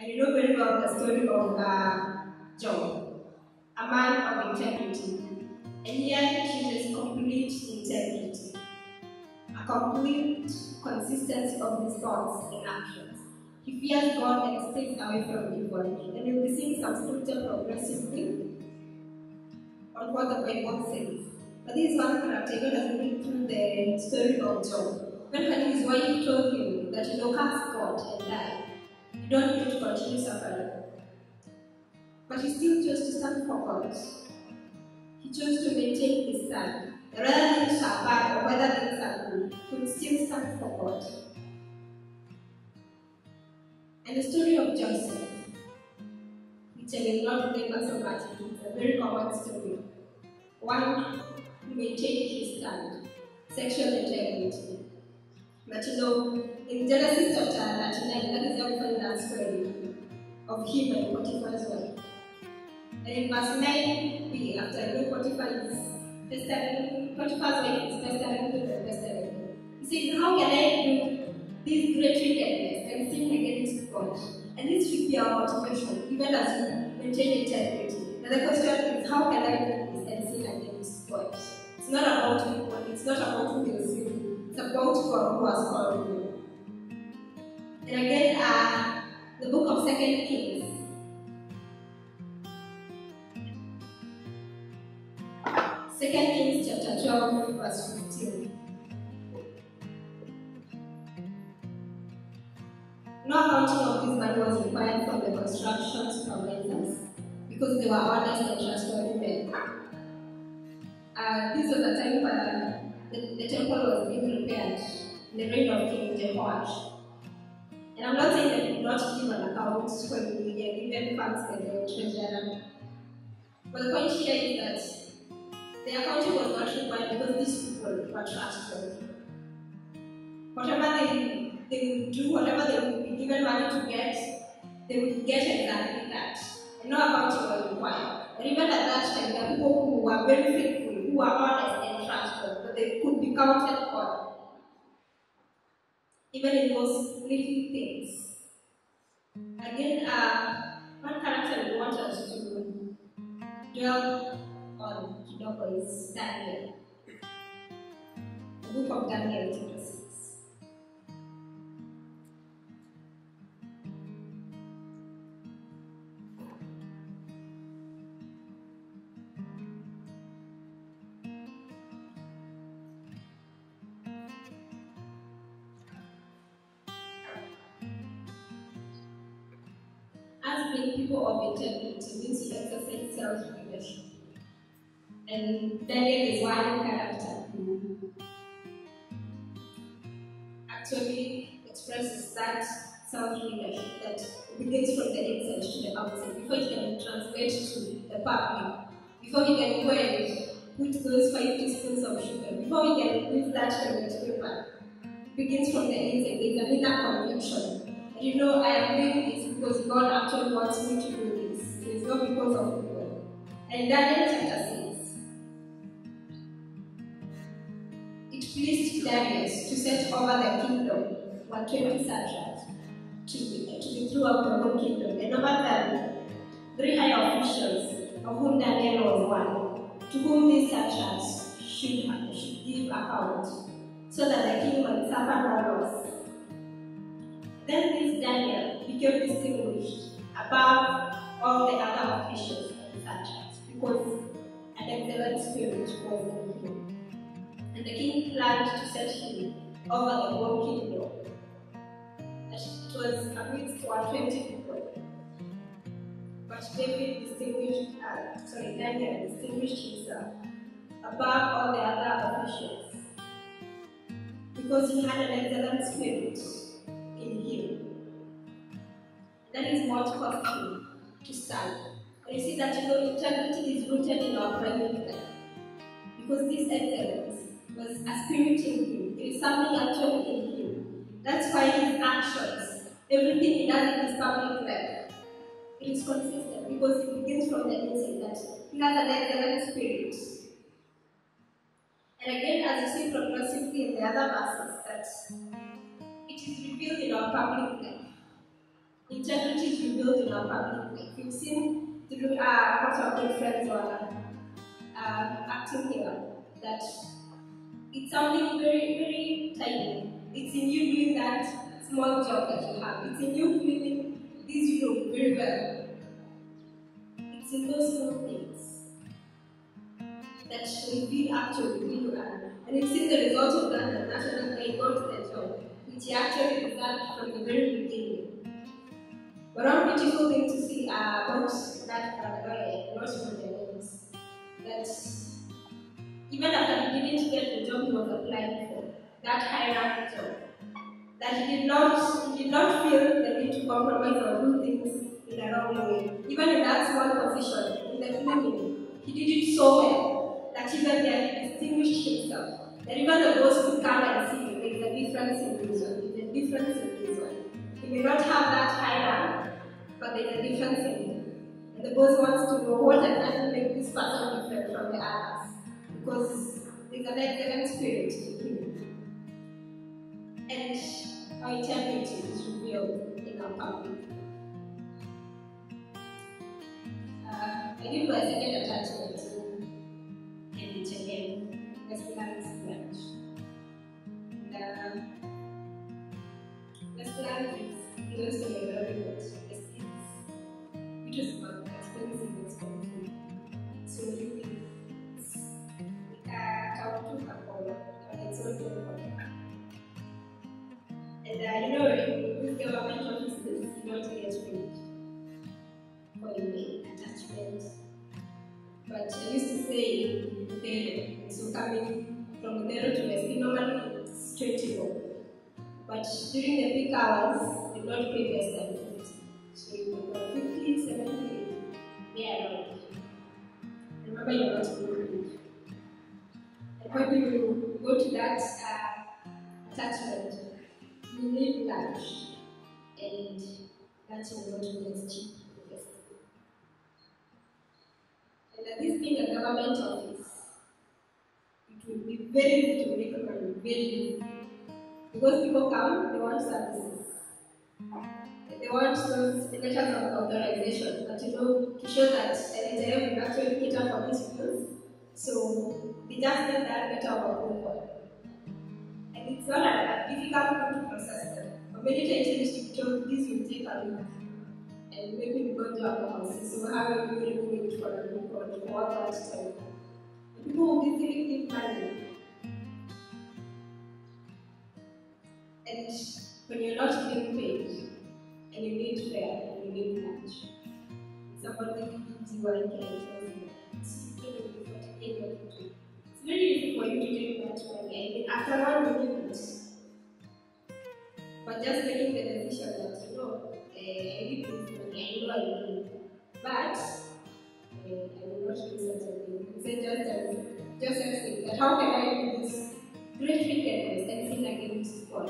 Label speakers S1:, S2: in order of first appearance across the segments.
S1: And you know very well the story of uh, Job, a man of integrity. And here he chooses complete integrity, a complete consistency of his thoughts and actions. He fears God and stays away from evil. And we'll be seeing some scripture progressively on what the Bible says. But this is one character God has been through the story of Job. When his wife told him that you know, curse God and die, you don't need to continue suffering. But he still chose to stand for God. He chose to maintain his stand. Rather things are or whether things are good, he would still stand for God. And the story of Joseph, which I will not remember so much, it's a very common story. One who maintained his stand, sexual integrity. But you know, in Genesis chapter 39, that is how we find that story of him and Potiphar's wife. And in verse 9b, after you know Potiphar is pestering, Potiphar's wife is pestering him and pestering. He says, How can I do this great wickedness and sin against God? And this should be our motivation, even as we maintain integrity. And the question is, how can I do this and sin against God? It's not about you, it's not about who will sin. It's about God who has called you. And again, uh, the book of Second Kings. Second Kings chapter 12, verse 15. No accounting of this money was required from the construction supervisors because they were honest and trustworthy men. Uh, this was a time when the, the temple was being repaired in the reign of King Jehoash. And I'm not saying that you not give an account when you are given funds by the treasurer. But the point here is that the accounting was not required because these people were trustworthy. Whatever they, they would do, whatever they would be given money to get, they would get exactly that. And no accounting was required. And even at that time, were people who were very faithful, who were honest and trustworthy, but they could be counted on. Even in those little things. Again, uh, one character we want us to dwell on Kidogo is Daniel. The book of Daniel, expresses that self-leadership that begins from the inside to the outside before it can translate to the public, before he can go and put those five teaspoons of sugar, before he can use that toilet paper. Begins from the inside. It's an inner conviction. And you know, I am doing this because God actually wants me to do this. It's not because of people. And Daniel chapter 6. It pleased Darius to set over the kingdom 120 satraps to be, to throughout the whole kingdom, and over them three high officials, of whom Daniel was one, to whom these satraps should, should give account, so that the king might suffer no loss. Then this Daniel became distinguished above all the other officials and satraps, because an excellent spirit was in him. And the king planned to set him over the whole kingdom. It was amidst 120 people. But David distinguished, uh, sorry, Daniel distinguished himself above all the other officials because he had an excellent spirit in him. That is what caused him to stand. And you see that you know integrity is rooted in our life. Because this excellence was a spirit in him. It is something actually in him. That's why his actions, everything he does in his public life, it is consistent because it begins from the inside that he has an excellent spirit. And again, as you see progressively in the other verses, that it is revealed in our public life. Integrity is build in our public. life. you've seen through uh, what our good friends are uh, acting here, that it's something very, very tiny. It's in you doing that small job that you have. It's in you cleaning this room very well. It's in those small things that will actually real and, and you've the result of that, the national guy got the job, which actually deserved from the very beginning. But one beautiful thing to see uh, about that lawyer, not from the names, that even after he didn't get the job he was applying for, that high rank job, that he did not he did not feel the need to compromise or do things in a wrong way. Even in that small position, in the beginning, he did it so well that even there he distinguished himself. That even the boss could come and see there is a difference in this one, there's a difference in this one. He may not have that high rank, but there's a difference in him. And the boss wants to know what exactly makes this person different from the others. Because there's an excellent spirit. And our integrity is revealed in our public. Uh, I give my second attachment to and again, Westland branch. And uh, Westland is close to the much. It's beautiful, You know, with government offices, you don't get paid for the attachment. But I used to say, Udere, so coming from Udere to West, normally it's 20 bob. But during the peak hours, they don't pay less than 50. So you got 50, 70, they are around. Remember, you're not moving. And when you go to that uh, attachment, you need lunch, and that's what is cheap. Yes. And uh, this being a government office, it will be very easy to make money, very easy. Because people come, they want services. They want those letters of authorization that you know to show that NHIF will actually cater for people. So they just get that letter of approval. And it's not a difficult thing to you need to tell this will take a week. And maybe go to our houses, so how are we doing it for a week or for that time? People will easily give money. And when you're not being paid, and you need fare, and you need lunch, somebody gives you one can tells you it's very easy for you to take that money, and after one minute, but just making the decision that you know, uh, I need this money, I know I but uh, I will not do such a thing. It's just as just as it, that how can I do this great wickedness and sin against God?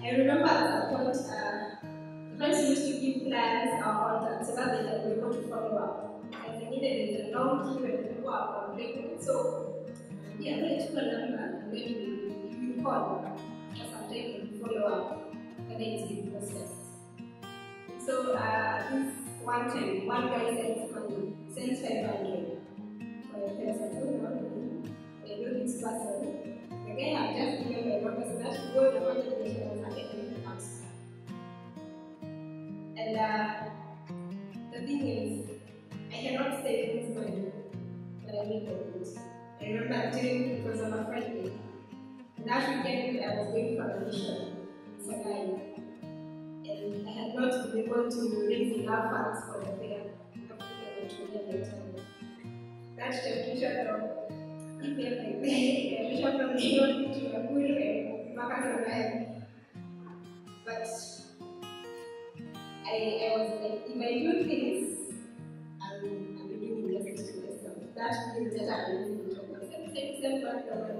S1: I remember at some point, uh, friends used to give plans or contacts so that they can be able to follow up. And they needed is a long queue and people are complaining. So, yeah, they took a number and then we, we call for and follow up whether it's been. So, uh, this one time, one guy sends money, sends 500 for a person. So, no, I know this person. The guy have just given my number so that go the contribution and it comes. And uh, the thing is, I cannot save this money, but I need the goods. I remember doing because of a Friday. And that weekend I was going for a mission Sagai. And I had not been able to raise enough funds for the fair. To get later. That temptation of Bishop from the Lord to a good Makasana. But I, I was like, if I do things, I'm, I'm doing justice to myself. That means that I'm doing it for myself. Same, same back And uh,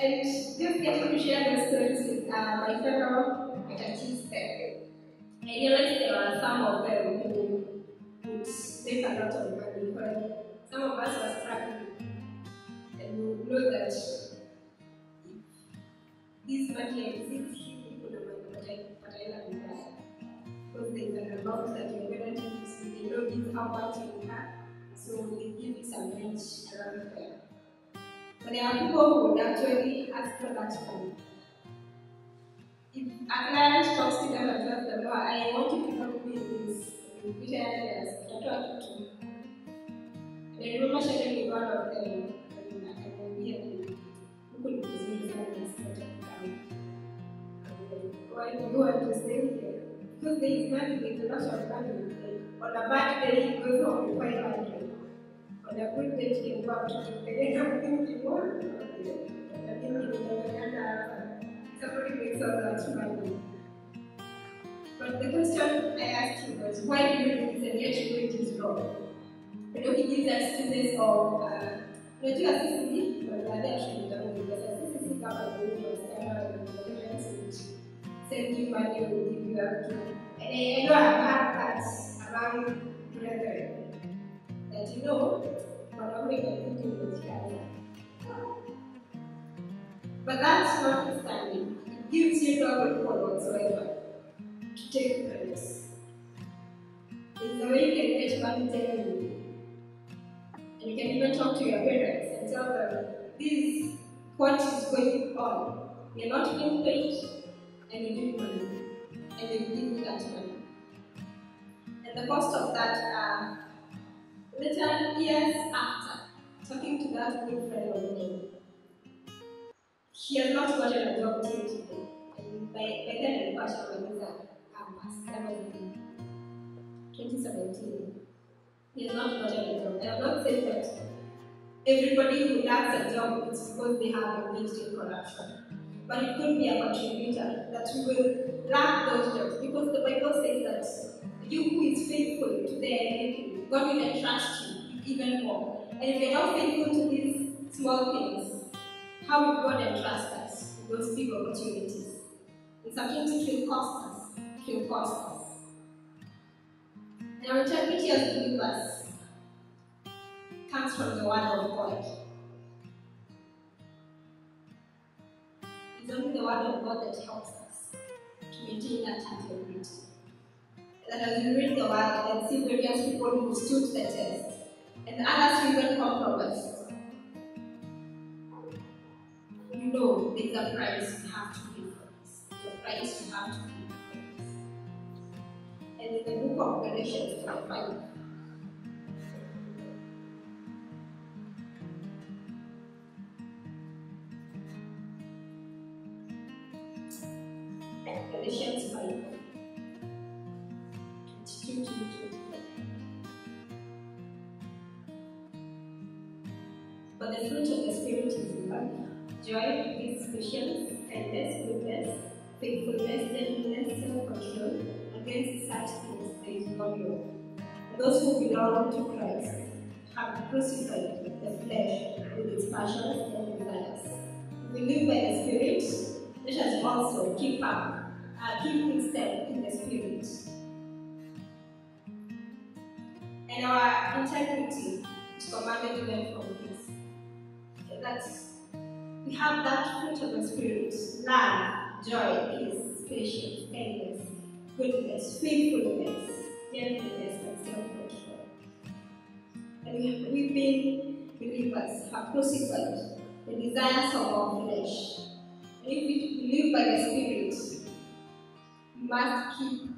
S1: And just getting to share the stories with uh, my fellow attachees there. I realized there are some of them who would make a lot of money, but some of us were struggling. And we know that this money exists, people know what I love. Because there's an amount that you're going to use, they know you how much you have, so they give you some range around there. But there are people who would actually ask for that money. If a client talks to them and tells them, oh, I want to help me in this, which areas, I talk to I remember sharing with one of them, and kikamu. Why you? Because there is money, there is a lot. On a bad day, he goes home with 500. A to money. But the question I asked you was, why do you do this and yet it is wrong? You know, he gives us students of, uh, unajua sisi baada ya shule za sasa sisi si kama vile wasichana wa send you money will give you a key. And I, know I've that around brethren you know wanaume wanakuja kujianza. But that's notwithstanding, it gives you no recall whatsoever to take credits. It's the way you can get money generally. And you can even talk to your parents and tell them, this what is going on. You're not being paid, and you need money. And will give you that money. And the cost of that, uh, later years after, talking to that good friend of mine, he has not gotten a job till today. And by, by then, I was Shamaliza campus. That um, was in 2017. He has not gotten a job. And I'm not saying that everybody who lacks a job is because they have engaged in corruption. But it could be a contributor that we will lack those jobs because the Bible says that you who is faithful to their living, God will entrust you even more. And if you're not faithful to these small things, how will God entrust us with those big opportunities? And sometimes it will cost us. It will cost us. And our integrity as believers comes from the Word of God. It's only the Word of God that helps us to maintain that integrity. That as we read the Word and see various people who stood the test, and others who even compromised, we know there's a price we have to pay for this. The price we have to pay for this. And in the book of Galatians, chapter 5, But the fruit of the Spirit is love, joy, peace, patience, kindness, goodness, faithfulness, gentleness, self-control. Against such things there is no law. Those who belong to Christ have crucified the flesh with its passions and desires. We live by the Spirit, let us also keep up, uh, keep step in the Spirit. And our integrity is commanded even from that we have that fruit of the Spirit love, joy, peace, patience, kindness, goodness, faithfulness, gentleness, and self control. And we, we've been believers, have crucified the desires of our flesh. And if we live by the Spirit, we must keep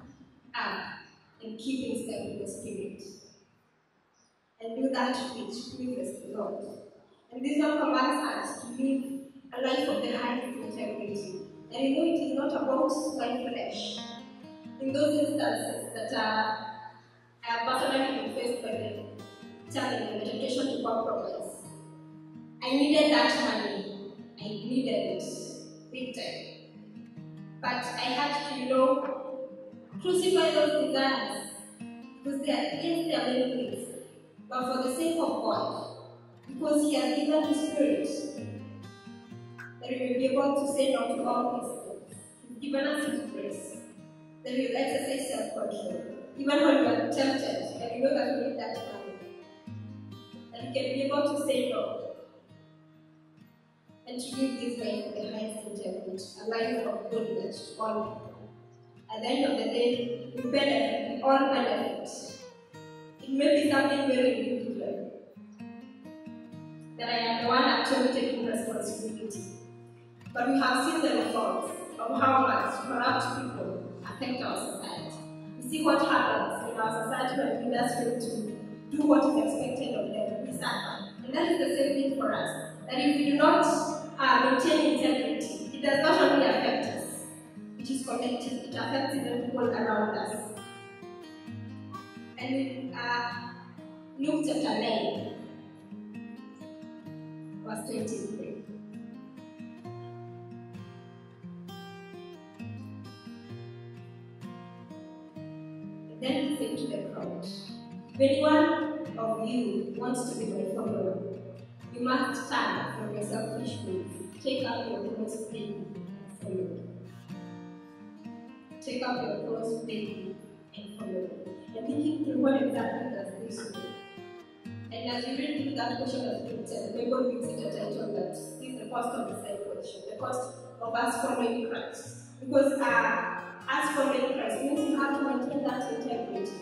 S1: up and keep in step with the Spirit. And do that which pleases the Lord. And this one commands us to live a life of the highest integrity. And you know it is not about my flesh. In those instances that uh, I have personally been faced by the challenge and the temptation to compromise, I needed that money. I needed it big time. But I had to, you know, crucify those desires because they are against their things, but for the sake of God, because He has given His Spirit, that we may be able to say no to all these things. He's given us His grace, that we will exercise self-control, even when we are tempted, and we know that we need that time, that we can be able to say no and to live this life with the highest integrity, a life of goodness to all people. At the end of the day, we benefit, we all benefit. It may be something very individual. That I am the one actually taking responsibility. But we have seen the results of how much corrupt people affect our society. We see what happens in our society when we leaders fail to do what is expected of them. We suffer. And that is the same thing for us. That if we do not uh, maintain integrity, it does not only affect us, it is collective, it affects even people around us. And uh, Luke chapter 9, verse 23. Then he said to the crowd, If anyone of you wants to be my follower, you must stand from your selfish ways, take up your cross daily, and follow. Take up your cross daily and follow. And thinking through what exactly does this mean? And as you read through that portion of scripture, the Bible gives it a title that is the cost of discipleship, the cost of us following Christ. Because uh, us following Christ means you have to maintain that integrity.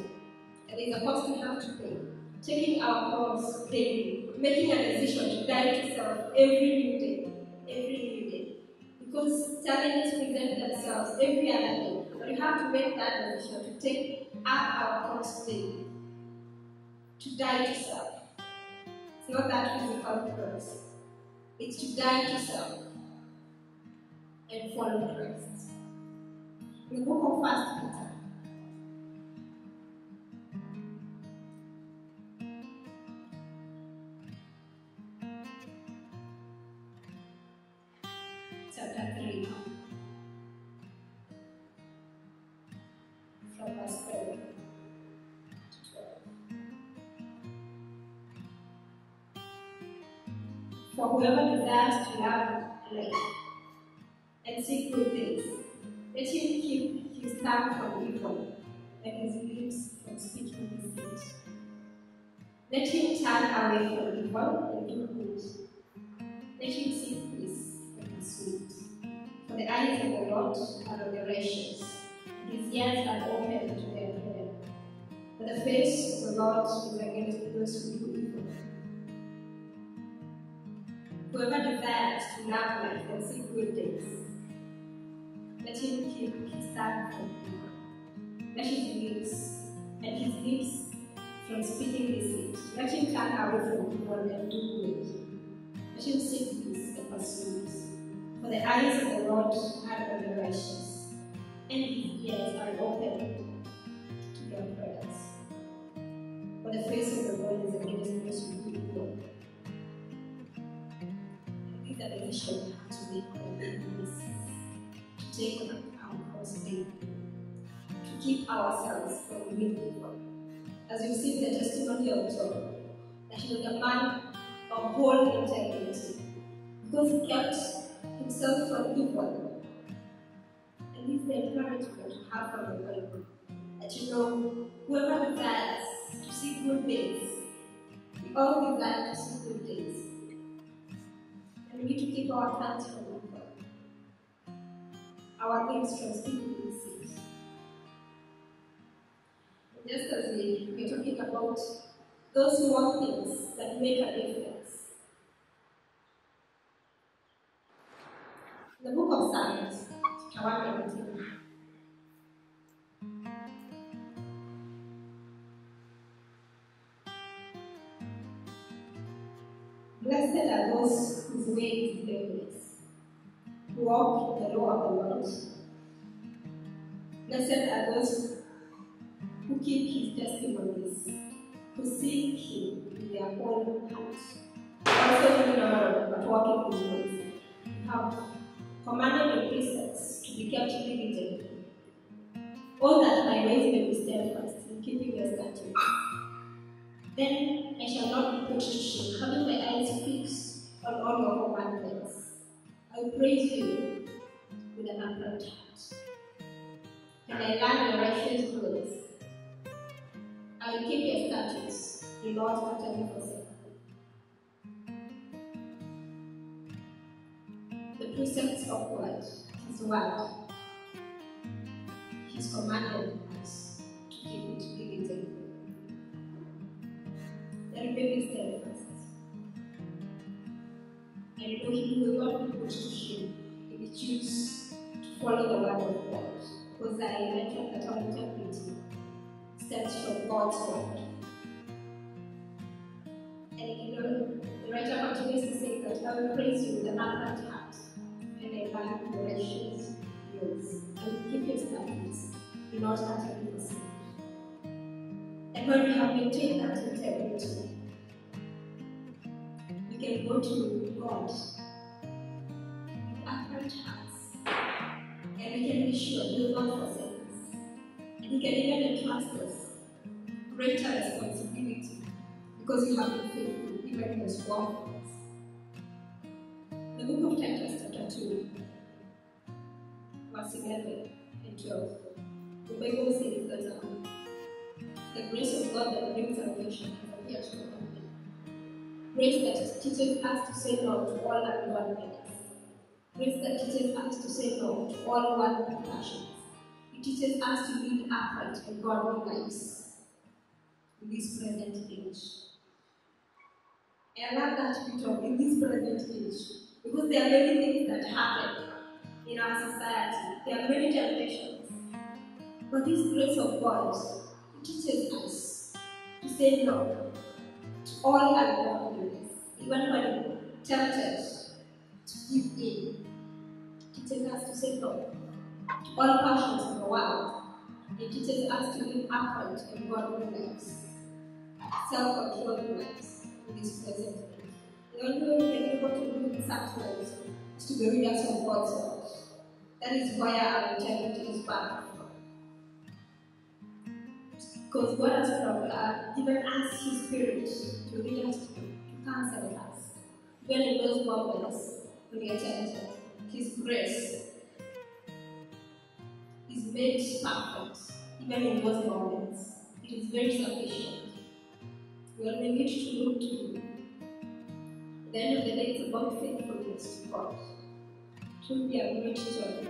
S1: And there's a cost we have to pay. Taking our cross daily, making a decision to die to self every new day, every new day. Because challenges present themselves every other day. But you have to make that decision to take up our cross daily, to die to self. Not that physical cross. It's to die to self and follow Christ. In the book of First Peter, Let him turn away from evil and do good. Let him seek peace and be sweet. For the eyes of the Lord are on the righteous, and his ears are open to their prayer. But the face of the Lord is against those who do evil. Whoever desires to love life and see good days, let him keep his tongue from evil. Let his lips and his lips from speaking deceit. Let him turn away from evil and do good. Let him seek peace and pursue. For the eyes of the Lord are on the righteous, and his ears are open to their prayers. For the face of the Lord is against those who do evil. Are the decisions we have to make basis. To take on our cross daily. To keep ourselves from evil. As you see in the testimony of Job, that he was a man of whole integrity. Because he kept himself from evil. And this is the encouragement to have from the Bible. That you know, whoever desires to see good things, we all desire to see good things. And we need to keep our tongues from evil. Our lips from speaking as we were talking about those small things that make a difference. The book of Psalms, chapter 119. Blessed are those whose way is blameless, who walk in the law of the Lord. Blessed are those who keep his testimonies, who seek him with their own heart. Also, in the Lord, but walking his ways. Have commanded your precepts to be kept diligently. All that my ways may be steadfast in keeping your statutes. Then I shall not be put to shame, having my eyes fixed on all your commandments. I praise you with an upright heart. And I learn your righteous ways. I will keep your statutes, do not utterly forsake. The precepts of God, His word, His commanded us to keep it diligently. That we may be steadfast. And know He will not be put to shame if we choose to follow the word of God. Because I mentioned that our integrity stems from God's word. And you know, the writer continues to say that I will praise you with an upright heart, and value your righteous ways. I will keep your statutes, do not utterly forsake. And when we have maintained that integrity, we can go to God with upright hearts, and we can be sure He will not forsake. He can even entrust us greater responsibility because you have been faithful even in the small things. The book of Titus, chapter 2, verse 11 and 12. The Bible says that um, the grace of God that brings salvation has appeared to all men. Grace that teaches us to say no to all ungodliness. Grace that teaches us to say no to all worldly passions. It teaches us to live upright and godly lives in this present age. And I love that bit of in this present age because there are many things that happen in our society. There are many temptations. But this grace of God teaches us to say no to all ungodliness, even when tempted to give in. It teaches us to say no all passions of the world. It teaches us to live upright and godly lives self-controlled lives in this present age. The only way we can able to live such lives is to be readers of God's word. That is why our integrity is back Because God has uh, given us His Spirit to lead us, to counsel us. Even in those moments when we are tempted, His grace is made perfect. Even in those moments, it is very sufficient. We only need to look to Him. At the end of the day, it's about faithfulness to God. It will be a great joy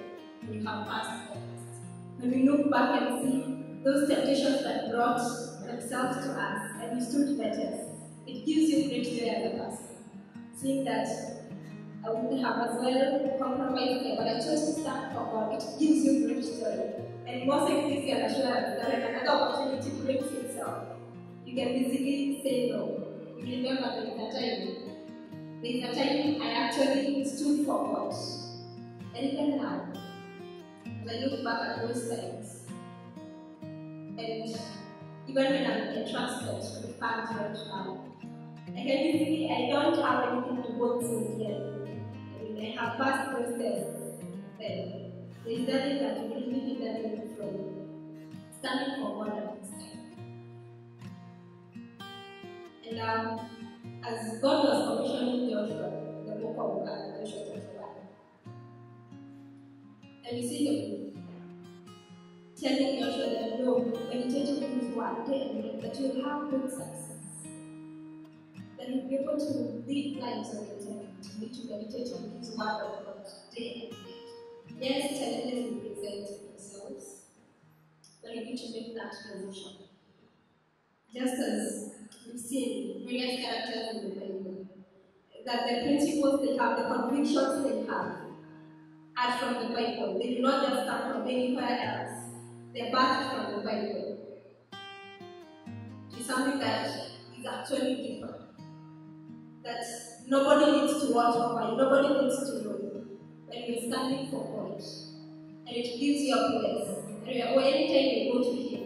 S1: you have passed the test. When we look back and see those temptations that brought themselves to us and you stood the test, it gives you great joy as a person. Seeing that I would have as well compromised there, but I chose to stand for God, it gives you great joy. And most easy and assurance that when another opportunity brings itself, you can easily say no. You remember there is a time. There is a time I actually stood for God. And even now, as I look back at those times, and even when I'm entrusted with funds right now, I can easily, I don't have anything to go to here. I have passed those tests, then there is nothing that will really hinder me from standing for God at this time. And um, as God was commissioning Joshua, the book of uh, Joshua chapter 1, and you see him telling Joshua that no, meditating on his word day that you'll have good success. That you'll be able to lead lives of integrity, need to meditate on his word of God day and night. Yes, challenges will present themselves, but you need to make that transition. Just as we've seen various characters in the Bible, that the principles they have, the convictions they have, are from the Bible. They do not just come from anywhere else. They're backed from the Bible. It's something that is actually deeper. That nobody needs to watch over you, nobody needs to know. When you're standing for God. And it gives you a place. And anytime you go to Him,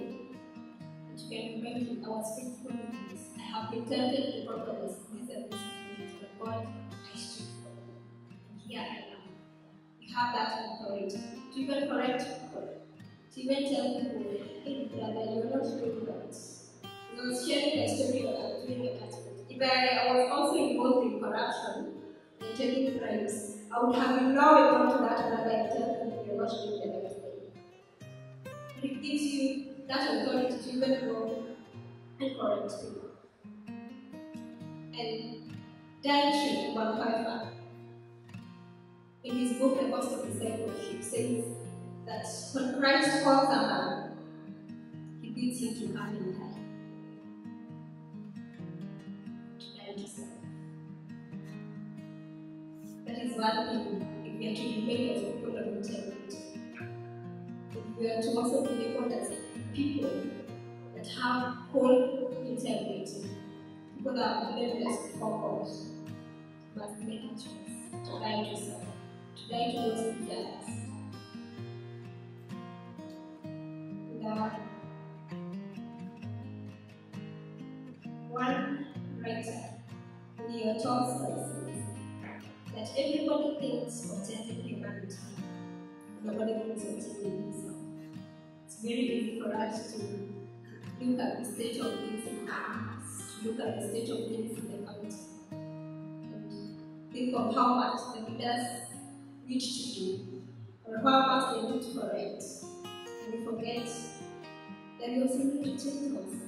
S1: and you can remember I was faithful in this. I have been tempted to compromise this and this but God, I stood for you. And here I am. You have that authority to even correct people, to even tell people, hey brother, you're not doing right. I was sharing a story when I was doing a attachment. If I, I was also involved in corruption and taking bribes, I would have now gone to that and tell him you're not doing the right thing. It gives you that authority to even go and correct people. And Dietrich Bonhoeffer, in his book The Cost of Discipleship, says that when Christ calls a man, he bids him to come and die. One thing if we are to remain as people of integrity. If we are to also be reckoned as people that have whole integrity, people that are blameless before God, must make a choice to die to self, to die to those desires. Nobody of testing himself. It's very easy for us to look at the state of things in our to look at the state of things in the country, and think of how much the leaders need to do, or how much they need to correct. And we forget that we also need to change ourselves.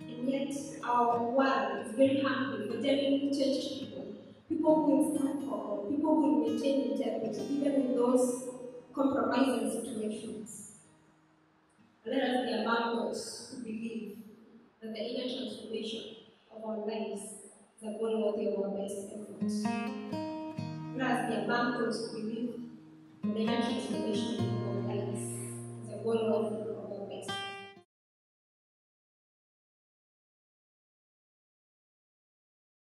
S1: And yet, our world is very hungry for genuine church people, people who will stand for people who will maintain integrity, even in those compromising situations. Let us be among those who believe that the inner transformation of our lives is a goal worthy of our best efforts. Let us be among those who believe that the inner transformation of our lives is a goal worthy